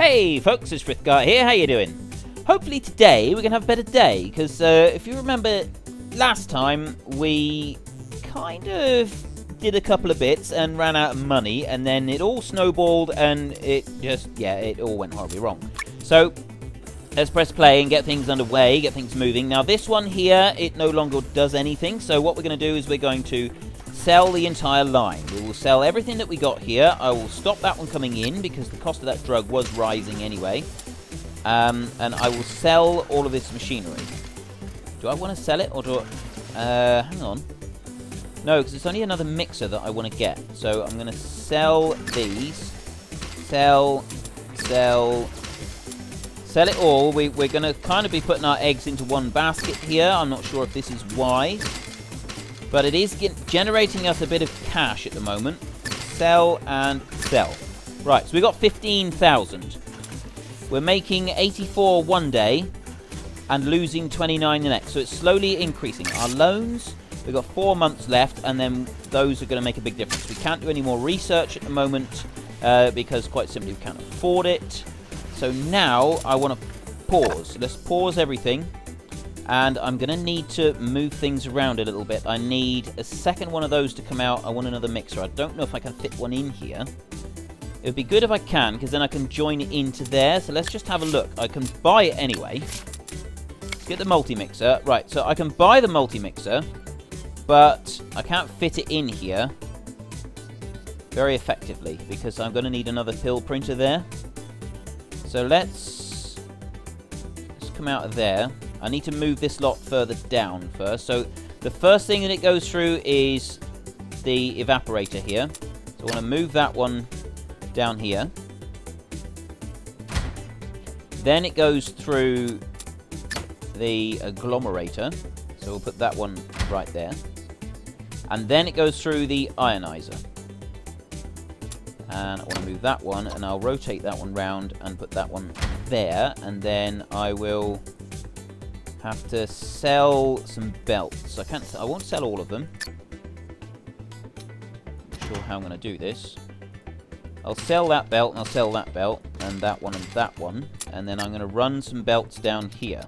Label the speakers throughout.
Speaker 1: Hey folks, it's Frithgar here, how you doing? Hopefully today we're going to have a better day, because uh, if you remember last time we kind of did a couple of bits and ran out of money, and then it all snowballed and it just, yeah, it all went horribly wrong. So, let's press play and get things underway, get things moving. Now this one here, it no longer does anything, so what we're going to do is we're going to sell the entire line. We will sell everything that we got here. I will stop that one coming in because the cost of that drug was rising anyway. Um, and I will sell all of this machinery. Do I want to sell it or do I... Uh, hang on. No, because it's only another mixer that I want to get. So I'm going to sell these. Sell, sell, sell it all. We, we're going to kind of be putting our eggs into one basket here. I'm not sure if this is wise. But it is generating us a bit of cash at the moment. Sell and sell. Right, so we got 15,000. We're making 84 one day and losing 29 the next. So it's slowly increasing. Our loans, we've got four months left, and then those are going to make a big difference. We can't do any more research at the moment uh, because quite simply we can't afford it. So now I want to pause. Let's pause everything and I'm going to need to move things around a little bit. I need a second one of those to come out. I want another mixer. I don't know if I can fit one in here. It would be good if I can, because then I can join it into there. So let's just have a look. I can buy it anyway. Let's get the multi-mixer. Right, so I can buy the multi-mixer, but I can't fit it in here very effectively, because I'm going to need another pill printer there. So let's, let's come out of there. I need to move this lot further down first. So the first thing that it goes through is the evaporator here. So I want to move that one down here. Then it goes through the agglomerator. So we'll put that one right there. And then it goes through the ionizer. And I want to move that one, and I'll rotate that one round and put that one there. And then I will have to sell some belts. I can't. I won't sell all of them. Not sure how I'm going to do this. I'll sell that belt and I'll sell that belt and that one and that one, and then I'm going to run some belts down here.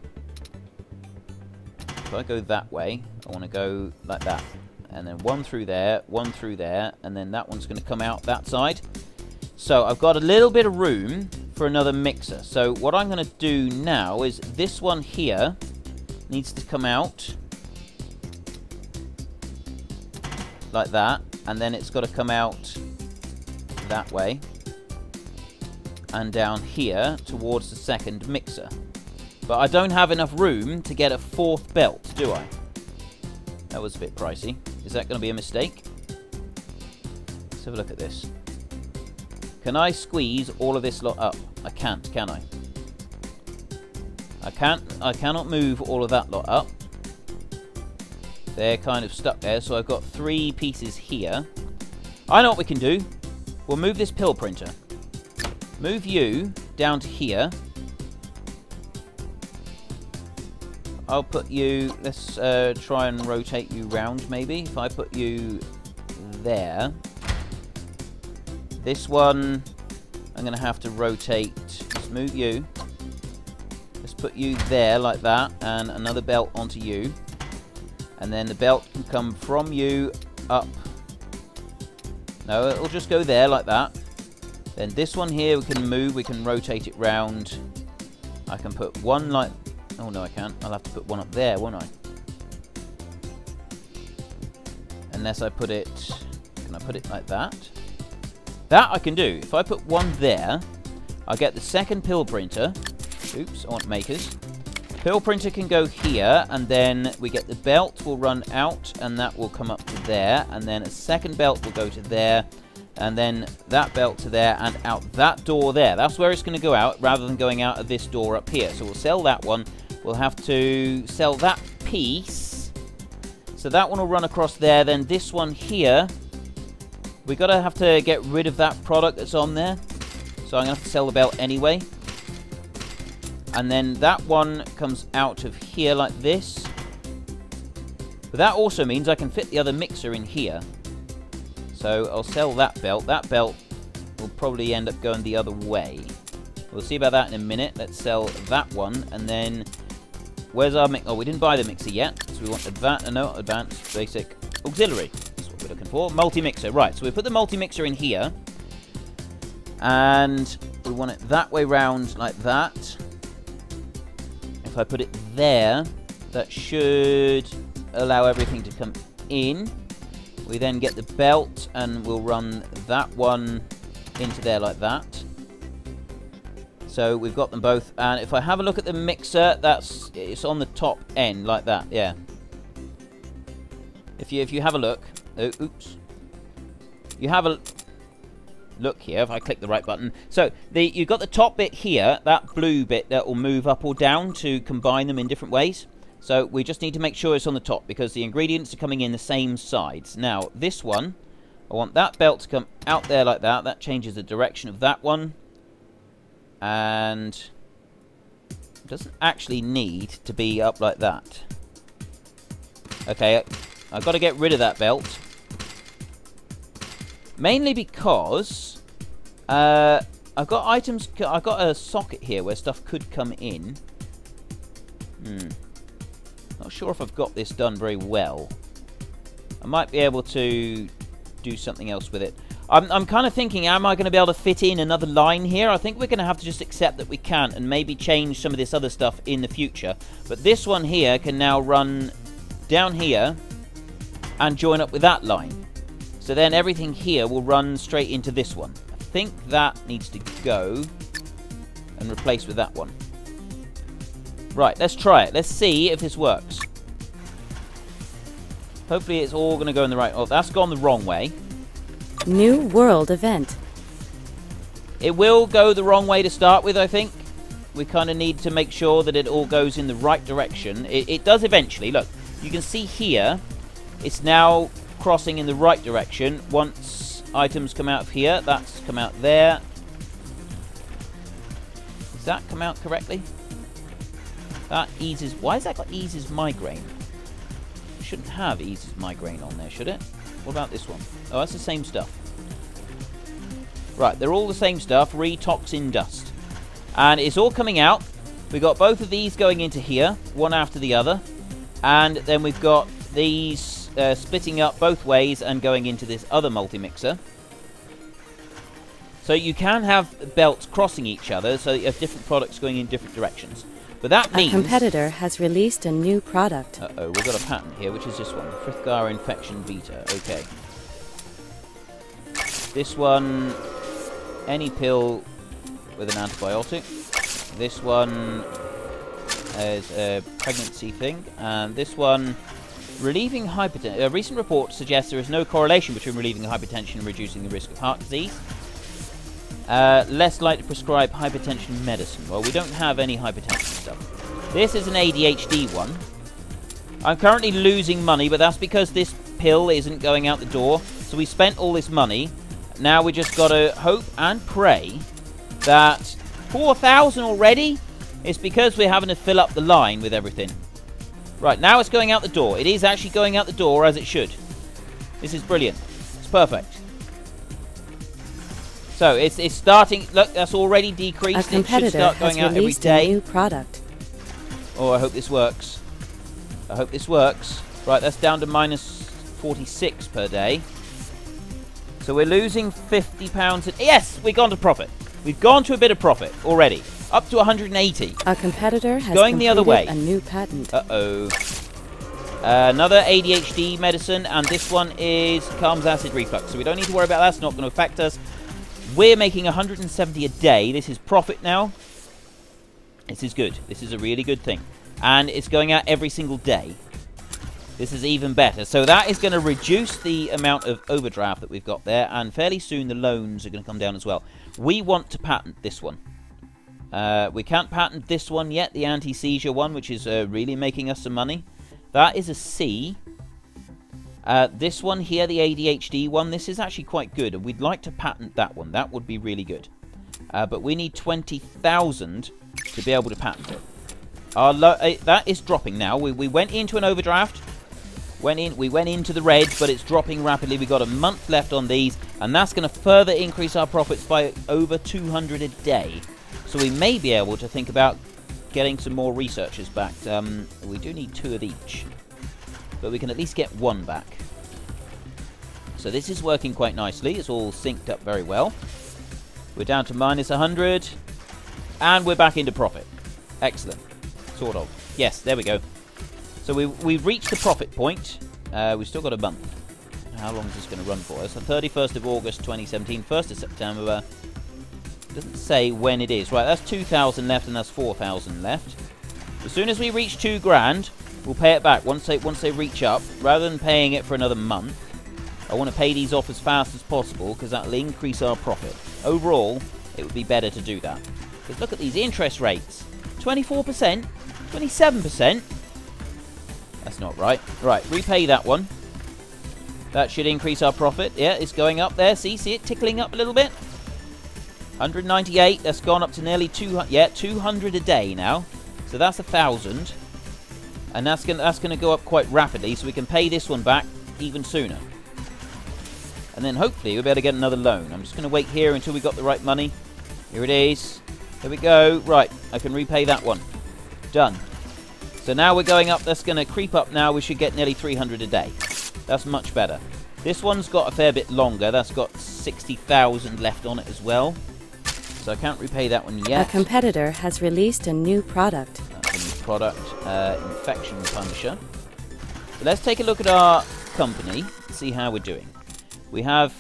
Speaker 1: If I go that way, I want to go like that. And then one through there, one through there, and then that one's going to come out that side. So I've got a little bit of room for another mixer. So what I'm going to do now is this one here needs to come out like that and then it's got to come out that way and down here towards the second mixer. But I don't have enough room to get a fourth belt do I? That was a bit pricey. Is that going to be a mistake? Let's have a look at this. Can I squeeze all of this lot up? I can't can I I can't, I cannot move all of that lot up. They're kind of stuck there, so I've got three pieces here. I know what we can do. We'll move this pill printer. Move you down to here. I'll put you, let's uh, try and rotate you round maybe. If I put you there. This one, I'm going to have to rotate, let's move you put you there like that and another belt onto you. And then the belt can come from you up. No, it'll just go there like that. Then this one here we can move, we can rotate it round. I can put one like... Oh no I can't, I'll have to put one up there, won't I? Unless I put it... Can I put it like that? That I can do. If I put one there, I get the second pill printer, Oops, I want makers. Pill printer can go here, and then we get the belt will run out, and that will come up to there, and then a second belt will go to there, and then that belt to there, and out that door there. That's where it's going to go out, rather than going out of this door up here. So we'll sell that one. We'll have to sell that piece. So that one will run across there. Then this one here, We've got to have to get rid of that product that's on there. So I'm going to have to sell the belt anyway. And then that one comes out of here like this. But that also means I can fit the other mixer in here. So I'll sell that belt. That belt will probably end up going the other way. We'll see about that in a minute. Let's sell that one, and then where's our mix? Oh, we didn't buy the mixer yet, so we want advanced, no, advanced, basic, auxiliary. That's what we're looking for. Multi-mixer, right? So we put the multi-mixer in here, and we want it that way round like that. If I put it there, that should allow everything to come in. We then get the belt and we'll run that one into there like that. So we've got them both. And if I have a look at the mixer, that's it's on the top end like that. Yeah. If you if you have a look, oh, oops. You have a look here. If I click the right button, so the you've got the top bit here, that blue bit that will move up or down to combine them in different ways. So we just need to make sure it's on the top because the ingredients are coming in the same sides. Now, this one, I want that belt to come out there like that. That changes the direction of that one. And doesn't actually need to be up like that. Okay, I've got to get rid of that belt. Mainly because uh, I've got items, I've got a socket here where stuff could come in. Hmm. Not sure if I've got this done very well. I might be able to do something else with it. I'm, I'm kind of thinking, am I going to be able to fit in another line here? I think we're going to have to just accept that we can't and maybe change some of this other stuff in the future. But this one here can now run down here and join up with that line. So then everything here will run straight into this one. I think that needs to go and replace with that one. Right, let's try it. Let's see if this works. Hopefully it's all going to go in the right... Oh, that's gone the wrong way.
Speaker 2: New world event.
Speaker 1: It will go the wrong way to start with, I think. We kind of need to make sure that it all goes in the right direction. It, it does eventually. Look, you can see here, it's now crossing in the right direction. Once items come out of here, that's come out there. Does that come out correctly? That eases... Why has that got eases migraine? It shouldn't have eases migraine on there, should it? What about this one? Oh, that's the same stuff. Right, they're all the same stuff. Retoxin dust. And it's all coming out. We've got both of these going into here, one after the other. And then we've got these uh, splitting up both ways and going into this other multi-mixer. So you can have belts crossing each other, so you have different products going in different directions. But that means...
Speaker 2: A competitor has released a new product.
Speaker 1: Uh-oh, we've got a patent here, which is this one. Frithgar Infection Vita. Okay. This one, any pill with an antibiotic. This one is a pregnancy thing. And this one, relieving hypertension. A recent report suggests there is no correlation between relieving hypertension and reducing the risk of heart disease. Uh, less likely to prescribe hypertension medicine. Well, we don't have any hypertension stuff. This is an ADHD one. I'm currently losing money, but that's because this pill isn't going out the door. So we spent all this money. Now we just got to hope and pray that 4,000 already is because we're having to fill up the line with everything. Right, now it's going out the door. It is actually going out the door as it should. This is brilliant. It's perfect. So it's it's starting. Look, that's already decreased.
Speaker 2: A competitor
Speaker 1: it should start going
Speaker 2: has
Speaker 1: out every day.
Speaker 2: a new product.
Speaker 1: Oh, I hope this works. I hope this works. Right, that's down to minus 46 per day. So we're losing 50 pounds. Yes, we've gone to profit. We've gone to a bit of profit already. Up to 180.
Speaker 2: A competitor has
Speaker 1: going the other way.
Speaker 2: a new patent.
Speaker 1: Uh-oh. Uh, another ADHD medicine, and this one is calms acid reflux. So we don't need to worry about that. It's not going to affect us. We're making 170 a day. This is profit now. This is good. This is a really good thing. And it's going out every single day. This is even better. So that is going to reduce the amount of overdraft that we've got there. And fairly soon the loans are going to come down as well. We want to patent this one. Uh, we can't patent this one yet, the anti-seizure one, which is uh, really making us some money. That is a C. Uh, this one here, the ADHD one, this is actually quite good. and We'd like to patent that one. That would be really good. Uh, but we need 20,000 to be able to patent it. Our uh, that is dropping now. We, we went into an overdraft. Went in, we went into the red, but it's dropping rapidly. We've got a month left on these, and that's going to further increase our profits by over 200 a day. So we may be able to think about getting some more researchers back. Um, we do need two of each. But we can at least get one back. So this is working quite nicely. It's all synced up very well. We're down to minus 100. And we're back into profit. Excellent. Sort of. Yes, there we go. So we, we've reached the profit point. Uh, we've still got a month. How long is this going to run for us? The 31st of August 2017, 1st of September. Doesn't say when it is. Right, that's 2,000 left and that's 4,000 left. As soon as we reach two grand, we'll pay it back once they, once they reach up. Rather than paying it for another month, I want to pay these off as fast as possible because that will increase our profit. Overall, it would be better to do that. Because look at these interest rates. 24%, 27%. That's not right. Right, repay that one. That should increase our profit. Yeah, it's going up there. See, see it tickling up a little bit? 198. That's gone up to nearly 200. Yeah, 200 a day now. So that's a thousand. And that's going that's to go up quite rapidly, so we can pay this one back even sooner. And then hopefully we'll be able to get another loan. I'm just going to wait here until we got the right money. Here it is. Here we go. Right, I can repay that one. Done. So now we're going up. That's going to creep up now. We should get nearly 300 a day. That's much better. This one's got a fair bit longer. That's got 60,000 left on it as well. So I can't repay that one yet.
Speaker 2: A competitor has released a new product.
Speaker 1: A new product, uh, Infection Punisher. So let's take a look at our company, see how we're doing. We have...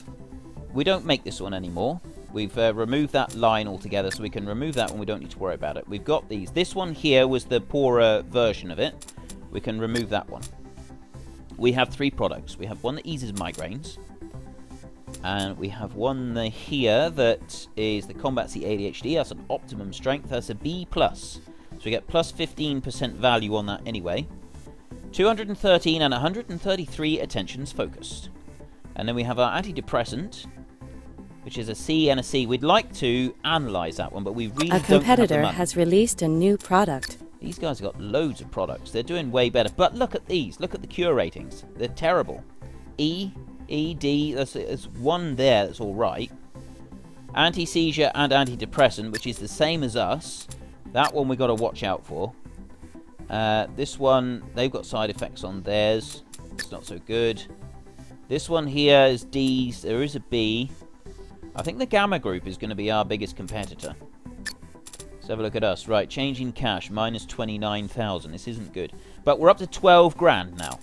Speaker 1: We don't make this one anymore. We've uh, removed that line altogether, so we can remove that one. We don't need to worry about it. We've got these. This one here was the poorer version of it. We can remove that one we have three products. We have one that eases migraines, and we have one here that is the Combat C ADHD. That's an optimum strength. That's a B plus, so we get plus 15% value on that anyway. 213 and 133 attentions focused. And then we have our antidepressant, which is a C and a C. We'd like to analyze that one, but we really
Speaker 2: a competitor has released a new product.
Speaker 1: These guys have got loads of products. They're doing way better. But look at these. Look at the cure ratings. They're terrible. E, E, D. There's, there's one there that's all right. Anti-seizure and antidepressant, which is the same as us. That one we got to watch out for. Uh, this one, they've got side effects on theirs. It's not so good. This one here is D. There is a B. I think the Gamma Group is going to be our biggest competitor. Let's have a look at us. Right, changing cash, minus 29,000. This isn't good. But we're up to 12 grand now.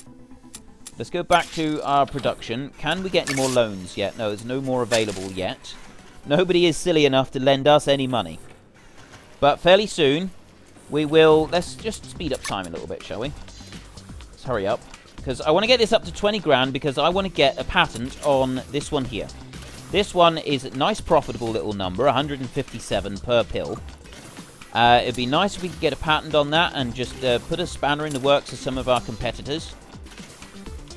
Speaker 1: Let's go back to our production. Can we get any more loans yet? No, there's no more available yet. Nobody is silly enough to lend us any money. But fairly soon, we will... Let's just speed up time a little bit, shall we? Let's hurry up. Because I want to get this up to 20 grand because I want to get a patent on this one here. This one is a nice profitable little number, 157 per pill. Uh, it'd be nice if we could get a patent on that and just uh, put a spanner in the works of some of our competitors.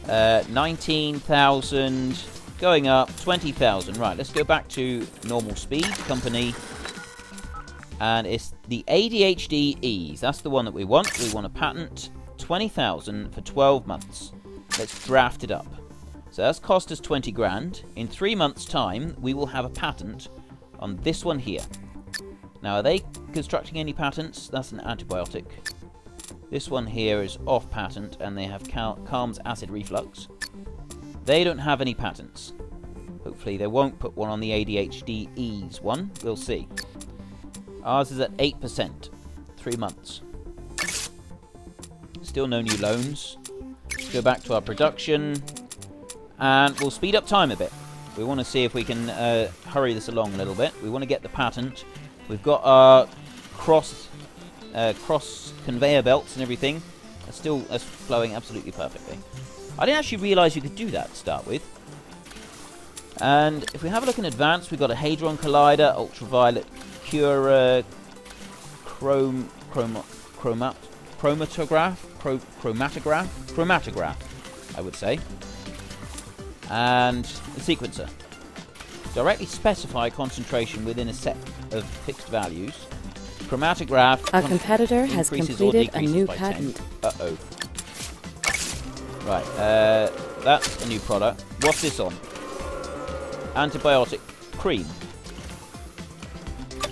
Speaker 1: Uh, 19,000 going up, 20,000. Right, let's go back to normal speed company. And it's the ADHD ease. That's the one that we want. We want a patent 20,000 for 12 months. Let's draft it up. So that's cost us 20 grand. In three months' time, we will have a patent on this one here. Now, are they constructing any patents? That's an antibiotic. This one here is off patent, and they have cal calms acid reflux. They don't have any patents. Hopefully they won't put one on the ADHD ease one. We'll see. Ours is at 8%. Three months. Still no new loans. Let's go back to our production. And we'll speed up time a bit. We want to see if we can uh, hurry this along a little bit. We want to get the patent We've got our cross uh, cross conveyor belts and everything. are still that's flowing absolutely perfectly. I didn't actually realise you could do that to start with. And if we have a look in advance, we've got a Hadron Collider, Ultraviolet Cura, Chrome, chroma, chromat, Chromatograph, Chromatograph, Chromatograph, I would say. And the sequencer. Directly specify concentration within a set of fixed values. Chromatograph.
Speaker 2: A competitor has completed a new patent.
Speaker 1: Uh-oh. Right, uh, that's a new product. What's this on? Antibiotic cream.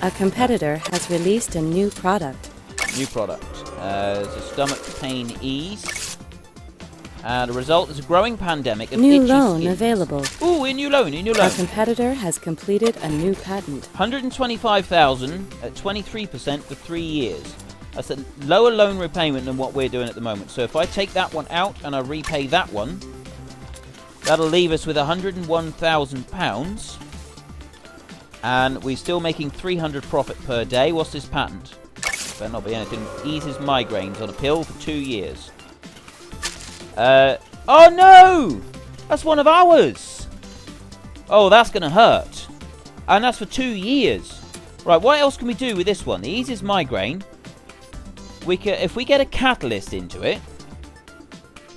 Speaker 2: A competitor has released a new product.
Speaker 1: New product. Uh, a stomach pain ease. Uh, the result is a growing pandemic of
Speaker 2: New loan
Speaker 1: skins.
Speaker 2: available.
Speaker 1: Ooh, a new loan, a new loan.
Speaker 2: A competitor has completed a new patent.
Speaker 1: 125,000 at 23% for three years. That's a lower loan repayment than what we're doing at the moment. So if I take that one out and I repay that one, that'll leave us with 101,000 pounds. And we're still making 300 profit per day. What's this patent? Better not be anything. Eases migraines on a pill for two years. Uh, oh no! That's one of ours! Oh, that's going to hurt. And that's for two years. Right, what else can we do with this one? The easiest migraine. We can, if we get a catalyst into it,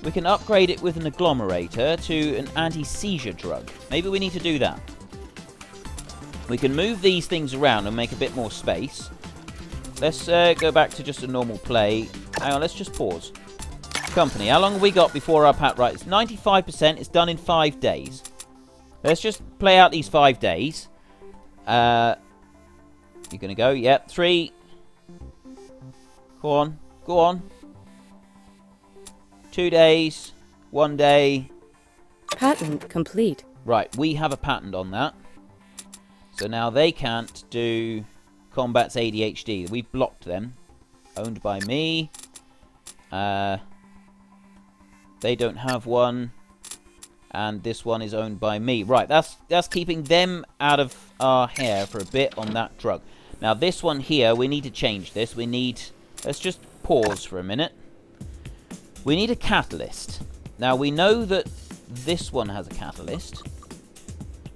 Speaker 1: we can upgrade it with an agglomerator to an anti-seizure drug. Maybe we need to do that. We can move these things around and make a bit more space. Let's uh, go back to just a normal play. Hang on, let's just pause. Company, how long have we got before our pat? Right, it's 95%. It's done in five days. Let's just play out these five days. Uh, you're going to go? Yep. Three. Go on. Go on. Two days. One day.
Speaker 2: Patent complete.
Speaker 1: Right, we have a patent on that. So now they can't do Combat's ADHD. We've blocked them. Owned by me. Uh, they don't have one. And this one is owned by me. Right, that's that's keeping them out of our hair for a bit on that drug. Now this one here, we need to change this. We need... Let's just pause for a minute. We need a catalyst. Now we know that this one has a catalyst.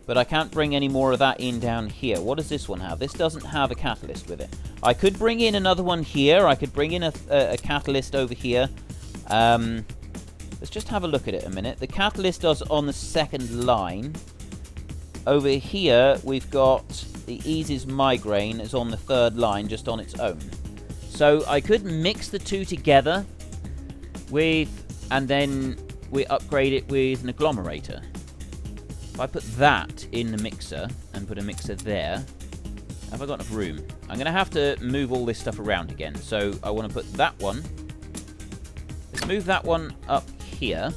Speaker 1: But I can't bring any more of that in down here. What does this one have? This doesn't have a catalyst with it. I could bring in another one here. I could bring in a, a, a catalyst over here. Um, let's just have a look at it a minute. The catalyst does on the second line. Over here, we've got the eases migraine is on the third line, just on its own. So I could mix the two together with, and then we upgrade it with an agglomerator. If I put that in the mixer and put a mixer there, have I got enough room? I'm going to have to move all this stuff around again. So I want to put that one. Let's move that one up here.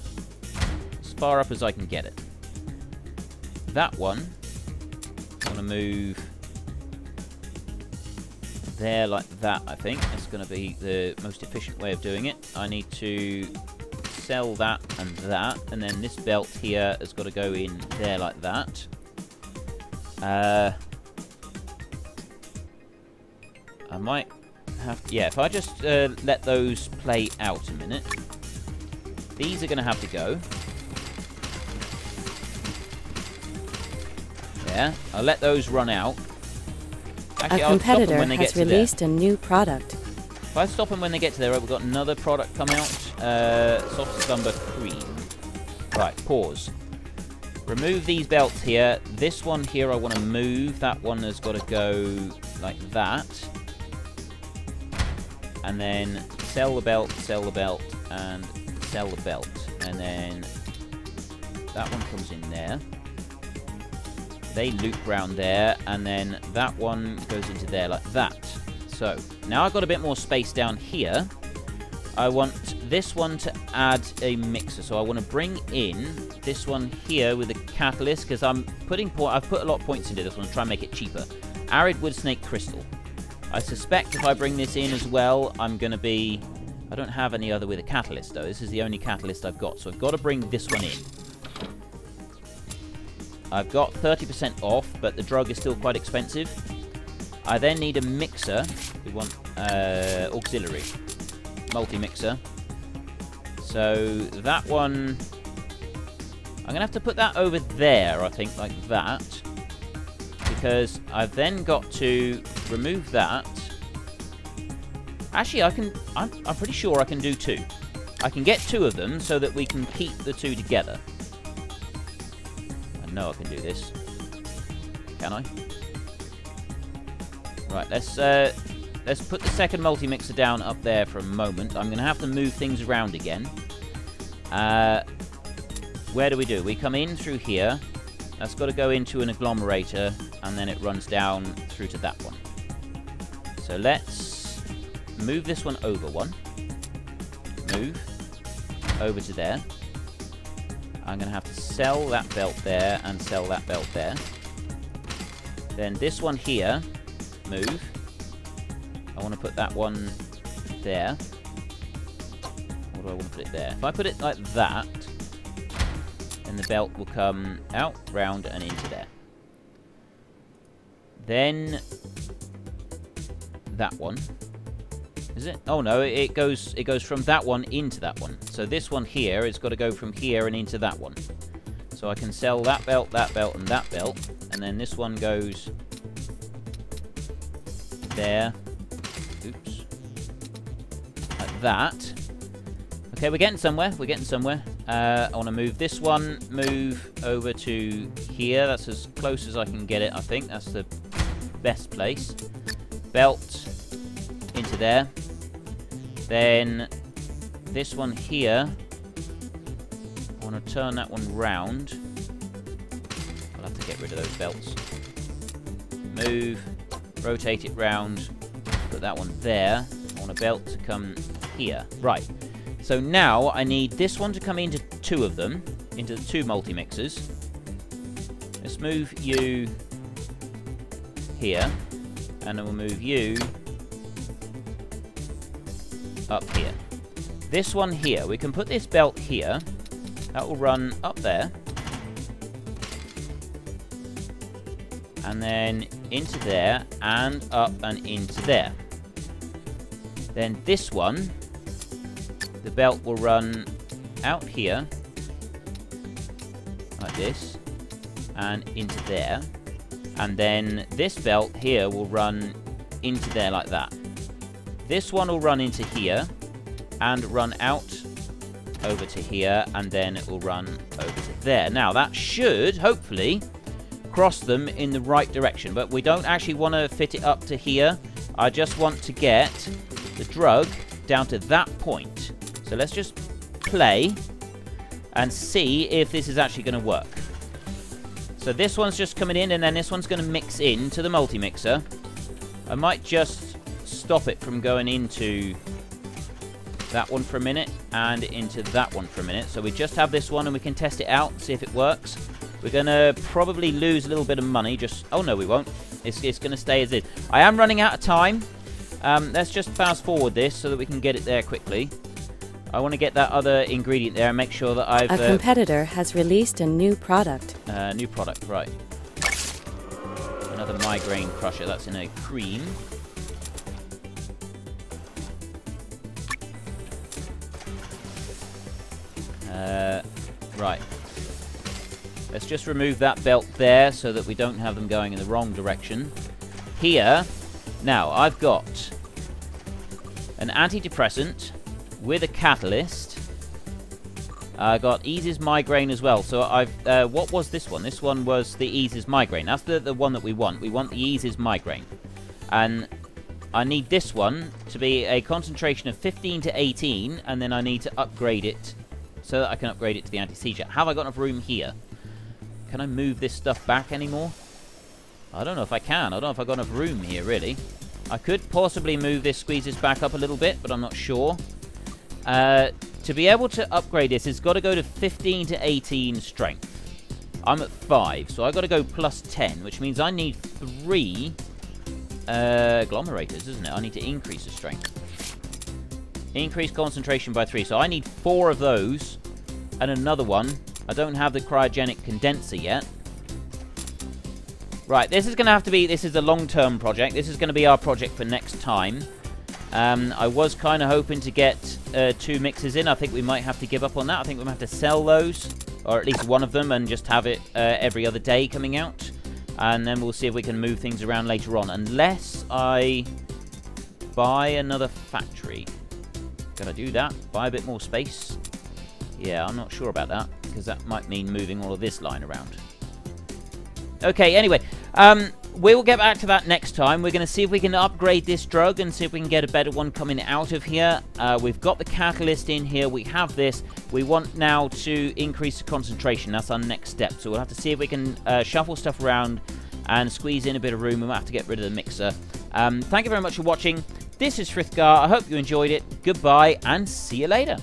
Speaker 1: As far up as I can get it. That one. I want to move there like that, I think. That's going to be the most efficient way of doing it. I need to sell that and that, and then this belt here has got to go in there like that. Uh, I might have... Yeah, if I just uh, let those play out a minute. These are going to have to go. Yeah, I'll let those run out.
Speaker 2: Actually, a competitor has released a new product.
Speaker 1: If I stop them when they get to there, we've got another product come out. Uh, soft Slumber Cream. Right, pause. Remove these belts here. This one here I want to move. That one has got to go like that. And then sell the belt, sell the belt, and sell the belt. And then that one comes in there. They loop round there, and then that one goes into there like that. So, now I've got a bit more space down here. I want this one to add a mixer. So I want to bring in this one here with a catalyst, because I'm putting point. I've put a lot of points into this one to try and make it cheaper. Arid Wood Snake Crystal. I suspect if I bring this in as well, I'm going to be... I don't have any other with a catalyst, though. This is the only catalyst I've got, so I've got to bring this one in. I've got 30% off, but the drug is still quite expensive. I then need a mixer. We want uh, auxiliary. Multi-mixer. So that one... I'm going to have to put that over there, I think, like that. Because I've then got to remove that. Actually, I can... I'm, I'm pretty sure I can do two. I can get two of them so that we can keep the two together. I know I can do this. Can I? Right, let's uh, let's put the second multi-mixer down up there for a moment. I'm going to have to move things around again. Uh, where do we do? We come in through here. That's got to go into an agglomerator, and then it runs down through to that one. So let's move this one over one. Move over to there. I'm going to have to sell that belt there and sell that belt there. Then this one here, move. I want to put that one there. Or do I want to put it there? If I put it like that, then the belt will come out, round, and into there. Then that one. Is it? Oh no, it goes it goes from that one into that one. So this one here has got to go from here and into that one. So I can sell that belt, that belt, and that belt. And then this one goes there. Oops. Like that. Okay, we're getting somewhere. We're getting somewhere. Uh, I want to move this one, move over to here. That's as close as I can get it, I think. That's the best place. Belt into there. Then this one here, I want to turn that one round. I'll have to get rid of those belts. Move, rotate it round, put that one there. I want a belt to come here. Right. So now I need this one to come into two of them, into the two multi-mixers. Let's move you here, and then we'll move you up here. This one here, we can put this belt here. That will run up there. And then into there, and up and into there. Then this one, the belt will run out here, like this, and into there. And then this belt here will run into there like that. This one will run into here and run out over to here and then it will run over to there. Now that should hopefully cross them in the right direction but we don't actually want to fit it up to here. I just want to get the drug down to that point. So let's just play and see if this is actually going to work. So this one's just coming in and then this one's going to mix into the multi-mixer. I might just stop it from going into that one for a minute and into that one for a minute. So we just have this one and we can test it out, see if it works. We're going to probably lose a little bit of money. Just Oh, no, we won't. It's, it's going to stay as is. I am running out of time. Um, let's just fast forward this so that we can get it there quickly. I want to get that other ingredient there and make sure that I've...
Speaker 2: A uh, competitor has released a new product.
Speaker 1: Uh, new product, right. Another migraine crusher. That's in a cream. Uh, right. Let's just remove that belt there so that we don't have them going in the wrong direction. Here, now I've got an antidepressant with a catalyst. I got eases migraine as well. So I've uh, what was this one? This one was the eases migraine. That's the the one that we want. We want the eases migraine, and I need this one to be a concentration of 15 to 18, and then I need to upgrade it so that I can upgrade it to the anti-seizure. Have I got enough room here? Can I move this stuff back anymore? I don't know if I can. I don't know if I've got enough room here, really. I could possibly move this, squeeze this back up a little bit, but I'm not sure. Uh, to be able to upgrade this, it's got to go to 15 to 18 strength. I'm at 5, so I've got to go plus 10, which means I need 3 uh, agglomerators, isn't it? I need to increase the strength. Increase concentration by 3. So I need 4 of those and another one. I don't have the cryogenic condenser yet. Right, this is going to have to be, this is a long-term project. This is going to be our project for next time. Um, I was kind of hoping to get uh, two mixes in. I think we might have to give up on that. I think we might have to sell those, or at least one of them, and just have it uh, every other day coming out. And then we'll see if we can move things around later on. Unless I buy another factory. I do that? Buy a bit more space? Yeah, I'm not sure about that, because that might mean moving all of this line around. Okay, anyway, um, we'll get back to that next time. We're going to see if we can upgrade this drug and see if we can get a better one coming out of here. Uh, we've got the catalyst in here. We have this. We want now to increase the concentration. That's our next step. So we'll have to see if we can uh, shuffle stuff around and squeeze in a bit of room. We might have to get rid of the mixer. Um, thank you very much for watching. This is Frithgar. I hope you enjoyed it. Goodbye and see you later.